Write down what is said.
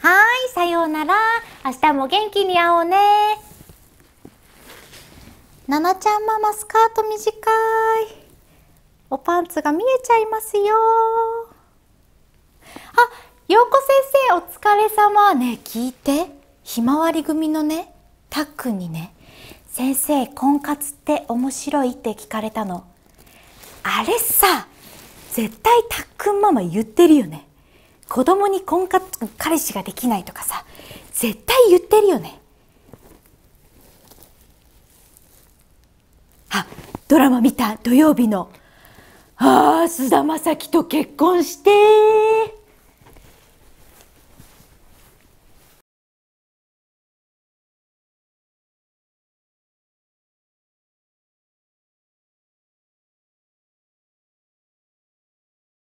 はい、さようなら。明日も元気に会おうね。ななちゃんママスカート短い。おパンツが見えちゃいますよ。あ、ようこ先生お疲れ様。ね聞いて。ひまわり組のね、たっくんにね、先生、婚活って面白いって聞かれたの。あれさ、絶対たっくんママ言ってるよね。子供に婚活、彼氏ができないとかさ、絶対言ってるよね。あ、ドラマ見た土曜日の。ああ、菅田将暉と結婚して